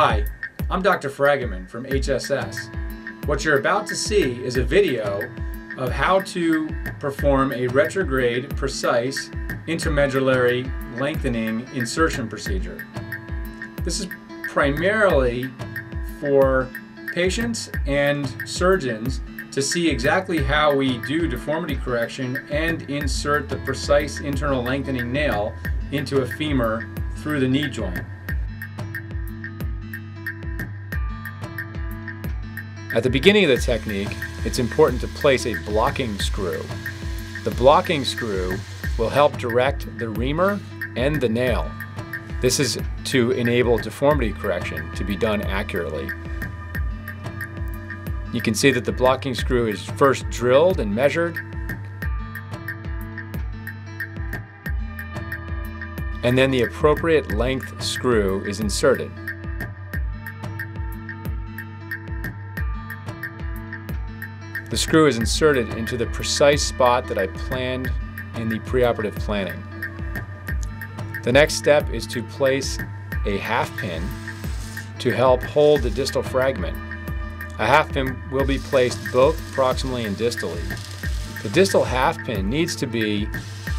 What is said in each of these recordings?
Hi, I'm Dr. Fragomen from HSS. What you're about to see is a video of how to perform a retrograde PRECICE intramedullary lengthening insertion procedure. This is primarily for patients and surgeons to see exactly how we do deformity correction and insert the PRECICE internal lengthening nail into a femur through the knee joint. At the beginning of the technique, it's important to place a blocking screw. The blocking screw will help direct the reamer and the nail. This is to enable deformity correction to be done accurately. You can see that the blocking screw is first drilled and measured, and then the appropriate length screw is inserted. The screw is inserted into the precise spot that I planned in the preoperative planning. The next step is to place a half pin to help hold the distal fragment. A half pin will be placed both proximally and distally. The distal half pin needs to be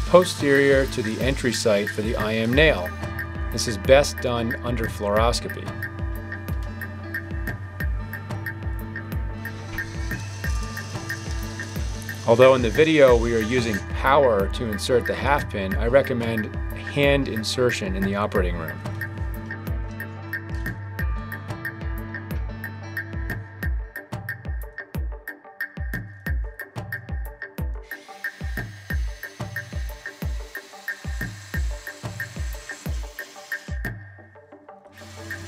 posterior to the entry site for the IM nail. This is best done under fluoroscopy. Although in the video we are using power to insert the half pin, I recommend hand insertion in the operating room.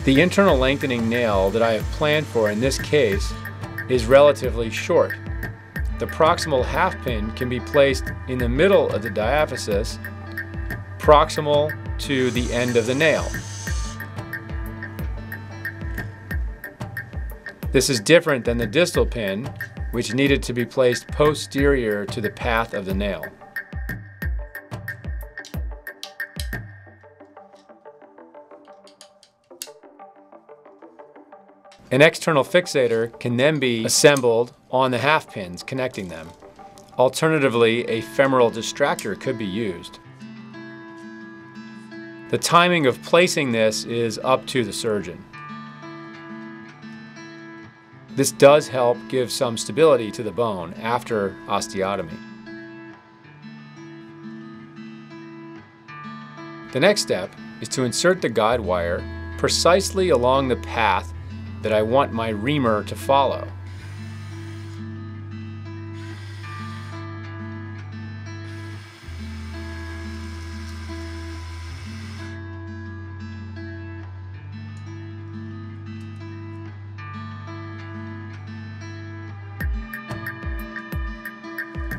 The internal lengthening nail that I have planned for in this case is relatively short. The proximal half pin can be placed in the middle of the diaphysis, proximal to the end of the nail. This is different than the distal pin, which needed to be placed posterior to the path of the nail. An external fixator can then be assembled on the half pins connecting them. Alternatively, a femoral distractor could be used. The timing of placing this is up to the surgeon. This does help give some stability to the bone after osteotomy. The next step is to insert the guide wire precisely along the path that I want my reamer to follow.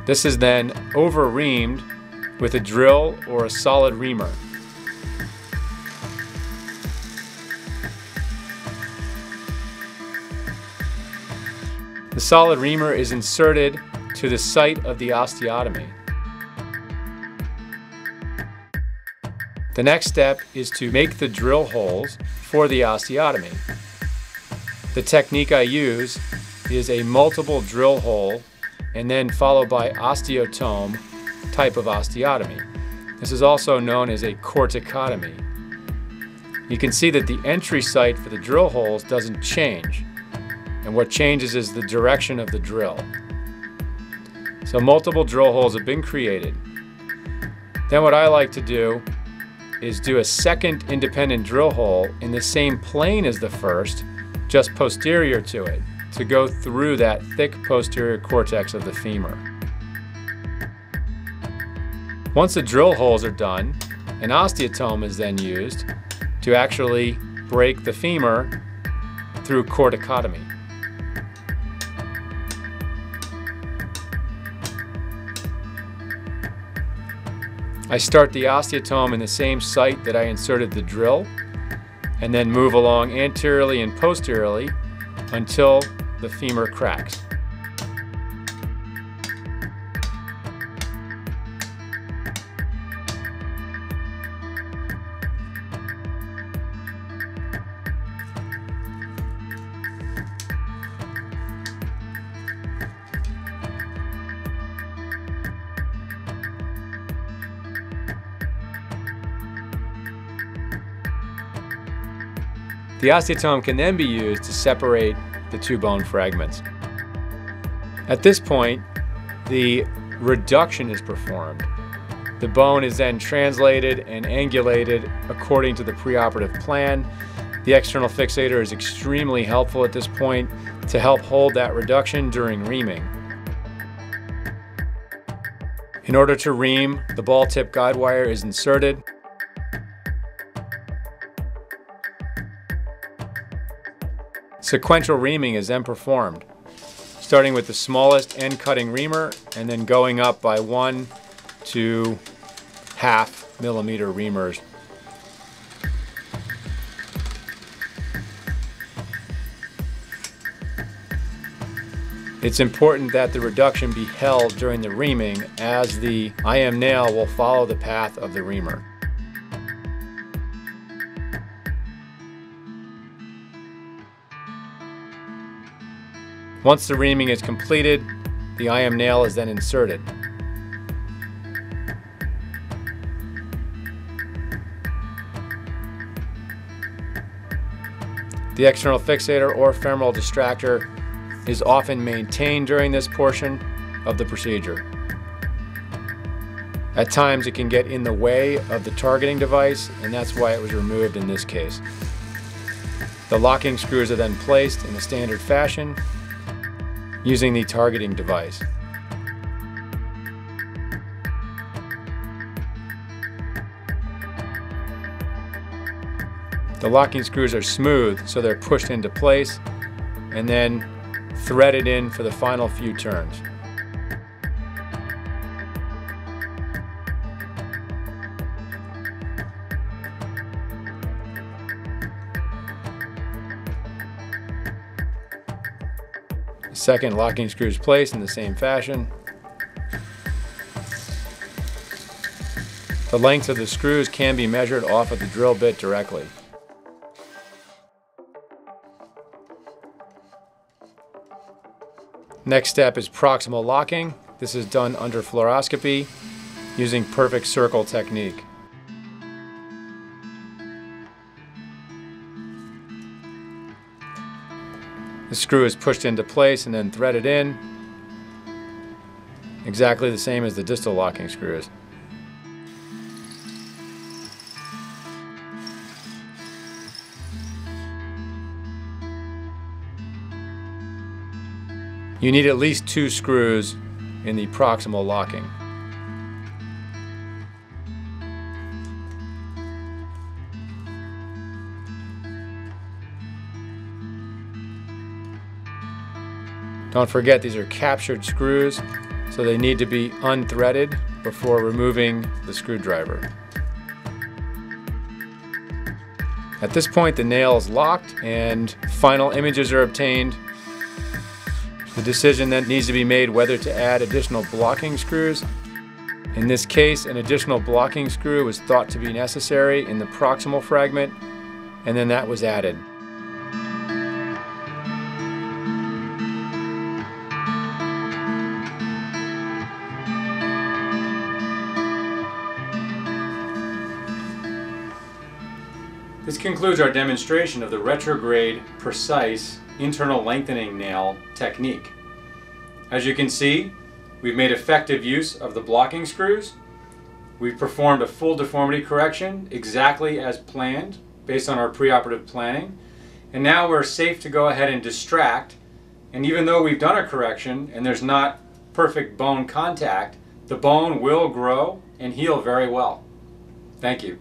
This is then over-reamed with a drill or a solid reamer. The solid reamer is inserted to the site of the osteotomy. The next step is to make the drill holes for the osteotomy. The technique I use is a multiple drill hole and then followed by osteotome type of osteotomy. This is also known as a corticotomy. You can see that the entry site for the drill holes doesn't change and what changes is the direction of the drill. So multiple drill holes have been created. Then what I like to do is do a second independent drill hole in the same plane as the first, just posterior to it, to go through that thick posterior cortex of the femur. Once the drill holes are done, an osteotome is then used to actually break the femur through corticotomy. I start the osteotome in the same site that I inserted the drill and then move along anteriorly and posteriorly until the femur cracks. The osteotome can then be used to separate the two bone fragments. At this point, the reduction is performed. The bone is then translated and angulated according to the preoperative plan. The external fixator is extremely helpful at this point to help hold that reduction during reaming. In order to ream, the ball tip guide wire is inserted. Sequential reaming is then performed, starting with the smallest end cutting reamer and then going up by one to half millimeter reamers It's important that the reduction be held during the reaming as the IM nail will follow the path of the reamer. Once the reaming is completed, the IM nail is then inserted. The external fixator or femoral distractor is often maintained during this portion of the procedure. At times it can get in the way of the targeting device and that's why it was removed in this case. The locking screws are then placed in a standard fashion using the targeting device. The locking screws are smooth so they're pushed into place and then threaded in for the final few turns. Second locking screw is placed in the same fashion. The length of the screws can be measured off of the drill bit directly. Next step is proximal locking. This is done under fluoroscopy using perfect circle technique. The screw is pushed into place and then threaded in, exactly the same as the distal locking screws. You need at least two screws in the proximal locking. Don't forget these are captured screws, so they need to be unthreaded before removing the screwdriver. At this point the nail is locked and final images are obtained the decision then needs to be made whether to add additional blocking screws. In this case, an additional blocking screw was thought to be necessary in the proximal fragment, and then that was added. Concludes our demonstration of the retrograde PRECICE internal lengthening nail technique. As you can see, we've made effective use of the blocking screws. We've performed a full deformity correction exactly as planned based on our preoperative planning. And now we're safe to go ahead and distract. And even though we've done a correction and there's not perfect bone contact, the bone will grow and heal very well. Thank you.